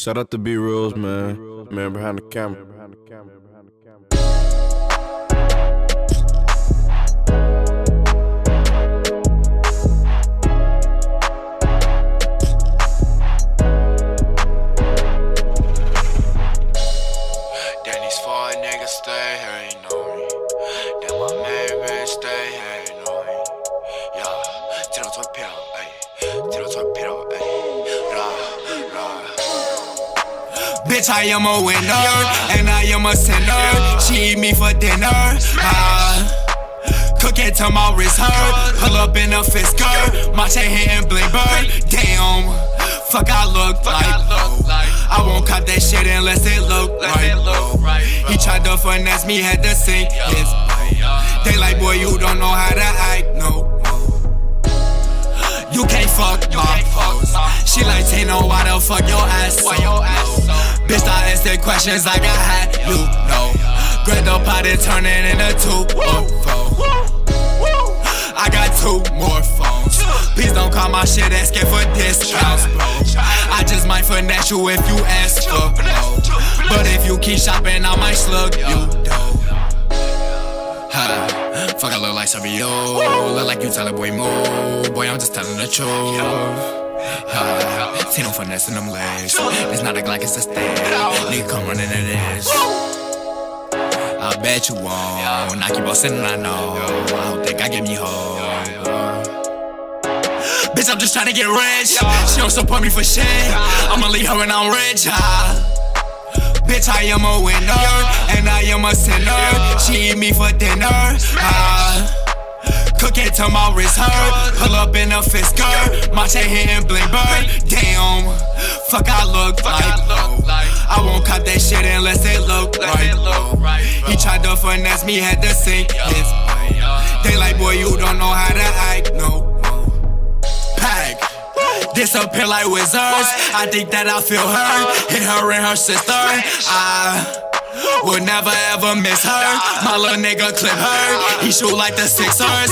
Shout out to B Rules, man. Man behind the camera. Danny's for a nigga stay here, you know me. Then my main bitch stay here, you know me. Yeah, 这张船票，哎，这张船票，哎， Bitch, I am a winner, and I am a sinner. She eat me for dinner. Ah. Cook it till my wrist hurt. Pull up in a fist skirt. My chain hitting bling bird. Damn. Fuck, I look like. I won't cut that shit unless it look right. He tried to finesse me, had to sink his They like, boy, you don't know how to act, no. You can't fuck my hoes. She like, Teno, why the fuck your ass so low? Bitch, asking questions like I had you know. Grab the pot and turn into two or four. I got two more phones. Please don't call my shit asking for discounts, bro. I just might finesse you if you ask for more. But if you keep shopping, I might slug you, though. Ha, fuck, I look like some of you. Look like you telling boy move. Boy, I'm just telling the truth. Ha, see no finesse in them legs. It's not a Glock, it's a stare. Nigga come running in this. I bet you won't. I keep on sitting, I know. I don't think I get me home. Bitch, I'm just trying to get rich. She don't support me for shit. I'ma leave her when I'm rich. Ah. Bitch, I am a winner, and I am a sinner. She eat me for dinner. Ah. It till my wrist hurt. Pull up in a fist skirt. My chain hitting bling bird. Damn. Fuck, I look like. I won't cut that shit unless it look right. He tried to finesse me, had to sink his They like, boy, you don't know how to act, no. Pack. Disappear like wizards. I think that I feel her. Hit her and her sister. I. Would never ever miss her. My little nigga clip her. He shoot like the Sixers.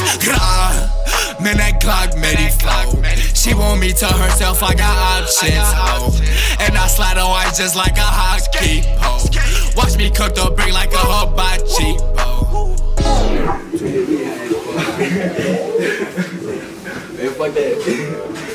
Man, that Glock made flow. She want me to herself, I got options. Oh. And I slide on ice just like a hockey pole. Watch me cook the brick like a hibachi pole. Man, fuck that.